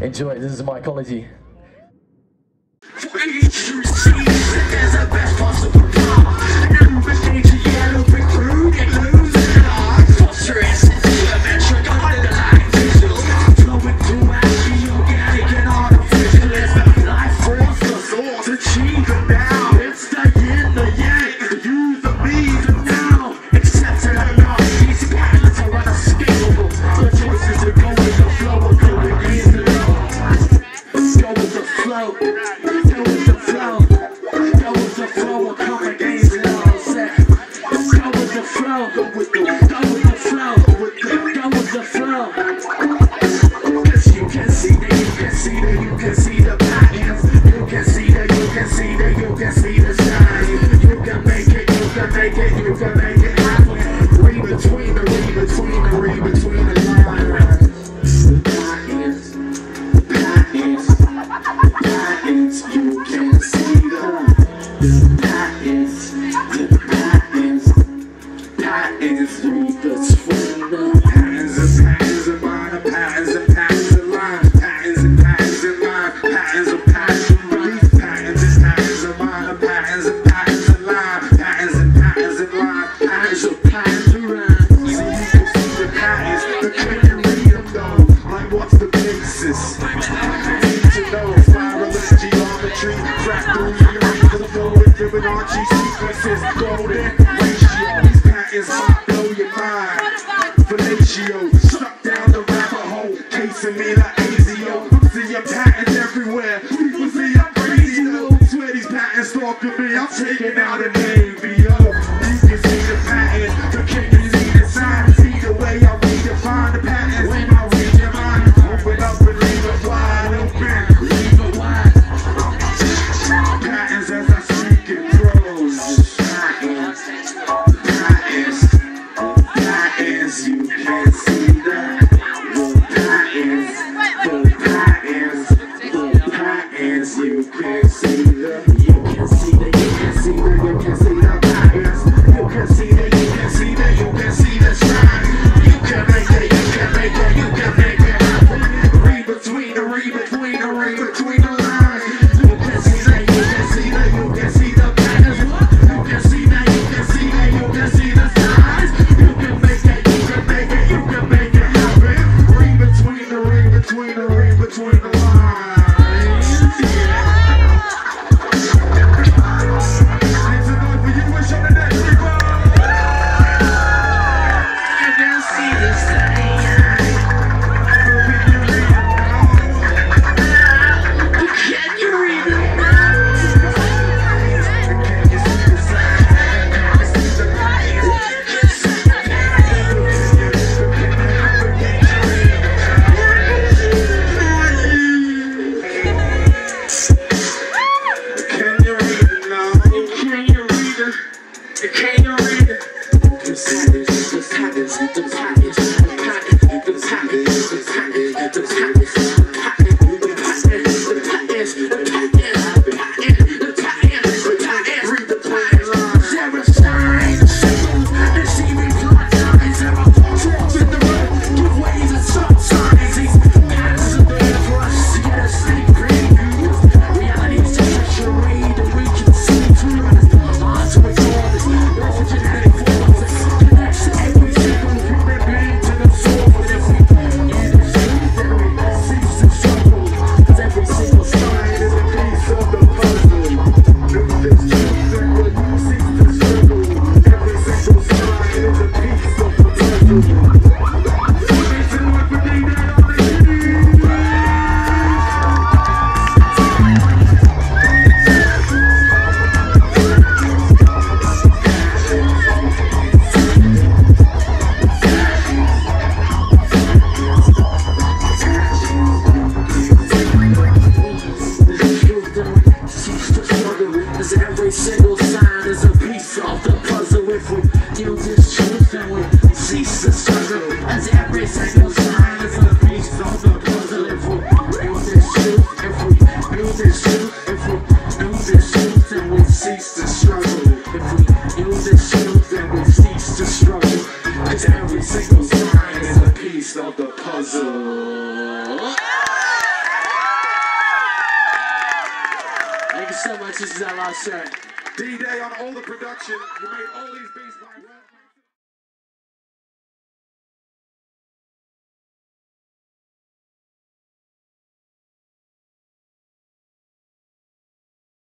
Enjoy, this is mycology. Não. It's. Patterns and patterns and line, patterns and patterns and line, patterns and patterns and line, patterns and patterns and you can see the patterns, the quick and read them though. Like what's the basis? I'm taking out an AVO. You can see the pattern, the king is the sign. See the way I redefine the patterns. when I read your mind. Open up and leave it wide open. Leave it wide. Patterns as I speak it grows. Patterns, patterns, patterns. You can't see. Something If we lose this truth, then we cease to struggle. If we use this truth, then we cease to struggle. Cause every single sign is a piece of the puzzle. Thank you so much. This is our last shirt. D-Day on all the production. You made all these beats.